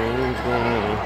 Oh,